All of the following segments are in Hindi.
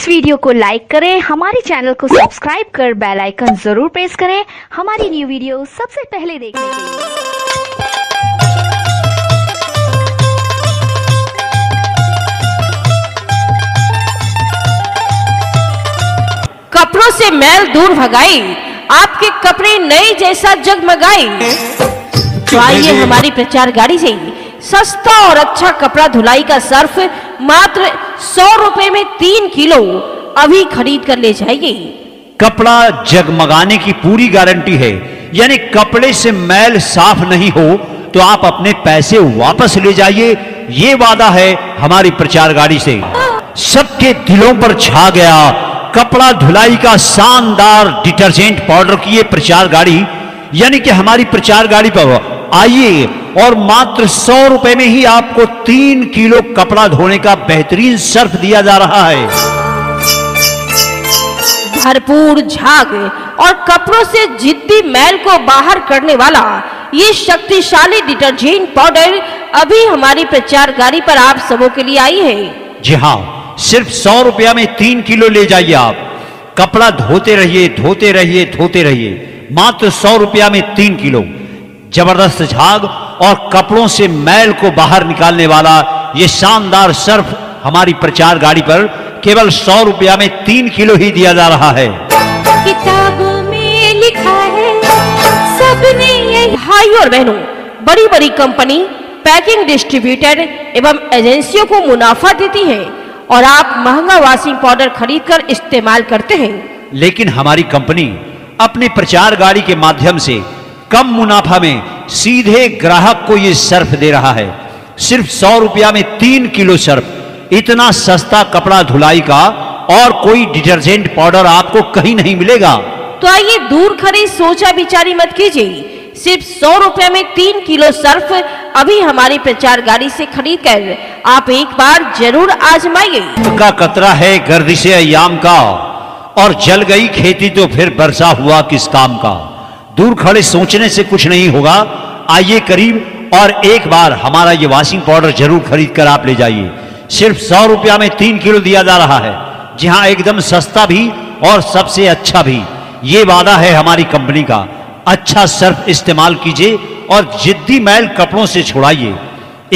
इस वीडियो को लाइक करें हमारे चैनल को सब्सक्राइब कर बेल आइकन ज़रूर प्रेस करें हमारी न्यू वीडियो सबसे पहले देखने के लिए। कपड़ों से मैल दूर भगाई आपके कपड़े नए जैसा जगमगाई। तो आइए हमारी प्रचार गाड़ी से सस्ता और अच्छा कपड़ा धुलाई का सर्फ मात्र सौ रुपए में तीन किलो अभी खरीद कर ले जाइए। कपड़ा जगमगाने की पूरी गारंटी है। यानी कपड़े से मैल साफ़ नहीं हो तो आप अपने पैसे वापस ले जाइए। ये वादा है हमारी प्रचार गाड़ी से। सबके दिलों पर छा गया। कपड़ा धुलाई का शानदार डिटर्जेंट पाउडर की ये प्रचार गाड़ी, यानी कि हमारी प्रचार गाड़ी पर आइए और मात्र सौ रुपए में ही आपको तीन किलो कपड़ा धोने का बेहतरीन सर्फ दिया जा रहा है। भरपूर झाग और कपड़ों से जिद्दी मैल को बाहर करने वाला ये शक्तिशाली डिटर्जेंट पाउडर अभी हमारी प्रचार गाड़ी पर आप सबों के लिए आई है। जी हाँ सिर्फ़ सौ रुपया में तीन किलो ले जाइए आप। कपड़ा धोते रहिए धोते रहिए धोते रहिए। मात्र सौ रुपया में तीन किलो। ज़बरदस्त झाग और कपड़ों से मैल को बाहर निकालने वाला ये शानदार सर्फ हमारी प्रचार गाड़ी पर केवल सौ रुपया में तीन किलो ही दिया जा रहा है। किताबों में लिखा है सबने यही भाई और बहनों बड़ी बड़ी कंपनी पैकिंग डिस्ट्रीब्यूटर एवं एजेंसियों को मुनाफा देती है और आप महँगा वॉशिंग पाउडर खरीद कर इस्तेमाल करते हैं। लेकिन हमारी कंपनी अपने प्रचार गाड़ी के माध्यम से कम मुनाफा में सीधे ग्राहक को ये सर्फ दे रहा है। सिर्फ़ सौ रुपया में तीन किलो सर्फ। इतना सस्ता कपड़ा धुलाई का और कोई डिटर्जेंट पाउडर आपको कहीं नहीं मिलेगा। तो आइए दूर खड़ी सोचा विचारी मत कीजिए। सिर्फ़ सौ रुपए में तीन किलो सर्फ अभी हमारी प्रचार गाड़ी से खरीद कर आप एक बार ज़रूर आजमाइए। का कतरा है गर्दिश अयाम का। और जल गई खेती तो फिर बरसा हुआ किस काम का। दूर खड़े सोचने से कुछ नहीं होगा। आइए करीब और एक बार हमारा ये वॉशिंग पाउडर ज़रूर खरीद कर आप ले जाइए। सिर्फ़ सौ रुपया में तीन किलो दिया जा रहा है। जी हाँ एकदम सस्ता भी और सबसे अच्छा भी। ये वादा है हमारी कंपनी का। अच्छा सर्फ इस्तेमाल कीजिए और जिद्दी मैल कपड़ों से छुड़ाइए।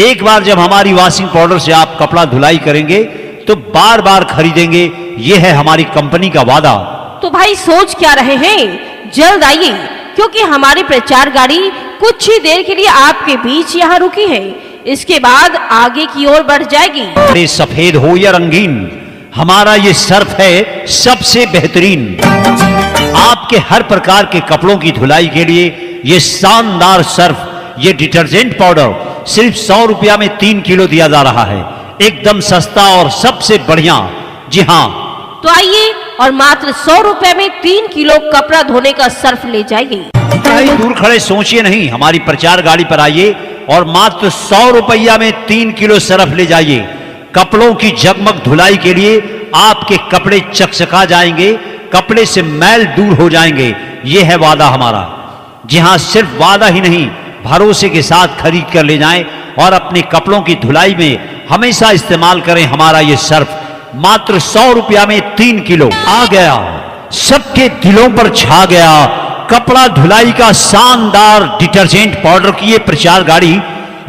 एक बार जब हमारी वॉशिंग पाउडर से आप कपड़ा धुलाई करेंगे तो बार बार खरीदेंगे। ये है हमारी कंपनी का वादा। तो भाई, सोच क्या रहे हैं? जल्द आइए, क्योंकि हमारी प्रचार गाड़ी कुछ ही देर के लिए आपके बीच यहाँ रुकी है। इसके बाद आगे की ओर बढ़ जाएगी। अरे सफ़ेद हो या रंगीन हमारा ये सर्फ है सबसे बेहतरीन। आपके हर प्रकार के कपड़ों की धुलाई के लिए ये शानदार सर्फ ये डिटर्जेंट पाउडर सिर्फ़ सौ रुपया में तीन किलो दिया जा रहा है। एकदम सस्ता और सबसे बढ़िया। जी हाँ। तो आइए और मात्र सौ रुपए में तीन किलो कपड़ा धोने का सर्फ ले जाइए। कहीं दूर खड़े, सोचिए नहीं, हमारी प्रचार गाड़ी पर आइए और मात्र सौ रुपया में तीन किलो सर्फ ले जाइए। कपड़ों की जगमग धुलाई के लिए आपके कपड़े चकचका जाएँगे, कपड़े से मैल दूर हो जाएँगे। यह है वादा हमारा। जी हाँ सिर्फ़ वादा ही नहीं, भरोसे के साथ खरीद कर ले जाएँ और अपने कपड़ों की धुलाई में हमेशा इस्तेमाल करें हमारा ये सर्फ। मात्र सौ रुपया में तीन किलो आ गया। सबके दिलों पर छा गया। कपड़ा धुलाई का शानदार डिटर्जेंट पाउडर की ये प्रचार गाड़ी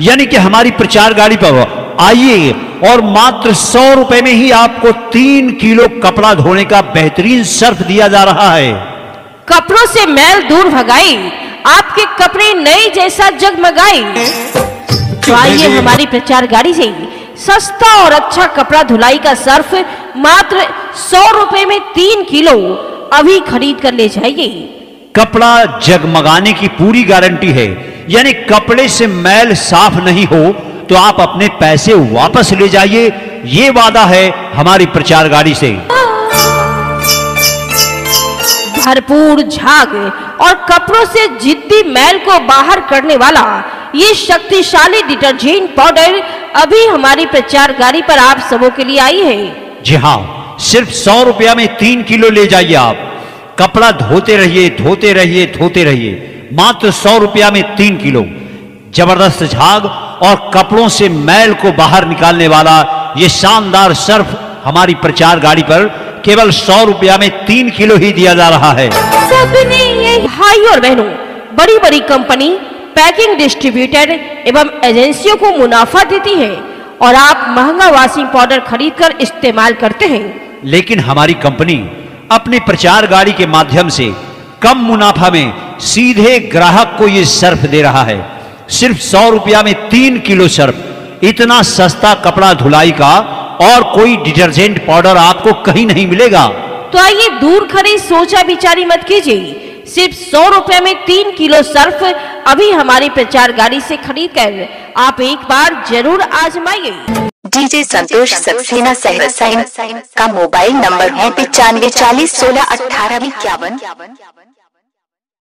यानी कि हमारी प्रचार गाड़ी पर आइए और मात्र सौ रुपए में ही आपको तीन किलो कपड़ा धोने का बेहतरीन सर्फ दिया जा रहा है। कपड़ों से मैल दूर भगाई आपके कपड़े नए जैसा जगमगाई। तो आइए हमारी प्रचार गाड़ी से सस्ता और अच्छा कपड़ा धुलाई का सर्फ मात्र सौ रुपए में तीन किलो अभी खरीद कर ले जाइए। कपड़ा जगमगाने की पूरी गारंटी है। यानी कपड़े से मैल साफ़ नहीं हो तो आप अपने पैसे वापस ले जाइए। ये वादा है हमारी प्रचार गाड़ी से। भरपूर झाग और कपड़ों से जिद्दी मैल को बाहर करने वाला ये शक्तिशाली डिटर्जेंट पाउडर अभी हमारी प्रचार गाड़ी पर आप सबों के लिए आई है। जी हाँ सिर्फ़ सौ रुपया में तीन किलो ले जाइए आप। कपड़ा धोते रहिए धोते रहिए धोते रहिए। मात्र सौ रुपया में तीन किलो। ज़बरदस्त झाग और कपड़ों से मैल को बाहर निकालने वाला ये शानदार सर्फ हमारी प्रचार गाड़ी पर केवल सौ रुपया में तीन किलो ही दिया जा रहा है। सबने यही भाई और बहनों बड़ी बड़ी कंपनी पैकिंग डिस्ट्रीब्यूटर एवं एजेंसियों को मुनाफा देती है और आप महँगा वॉशिंग पाउडर खरीदकर इस्तेमाल करते हैं। लेकिन हमारी कंपनी अपने प्रचार गाड़ी के माध्यम से कम मुनाफा में सीधे ग्राहक को ये सर्फ दे रहा है। सिर्फ़ सौ रुपया में तीन किलो सर्फ, इतना सस्ता कपड़ा धुलाई का और कोई डिटर्जेंट पाउडर आपको कहीं नहीं मिलेगा। तो आइए दूर खड़ी सोचा विचारी मत कीजिए। सिर्फ़ सौ रुपए में तीन किलो सर्फ अभी हमारी प्रचार गाड़ी से खरीद कर आप एक बार ज़रूर आजमाइए। डीजे संतोष सक्सेना सहरसा का मोबाइल नंबर है पिचानवे चालीस सोलह अठारह इक्यावन।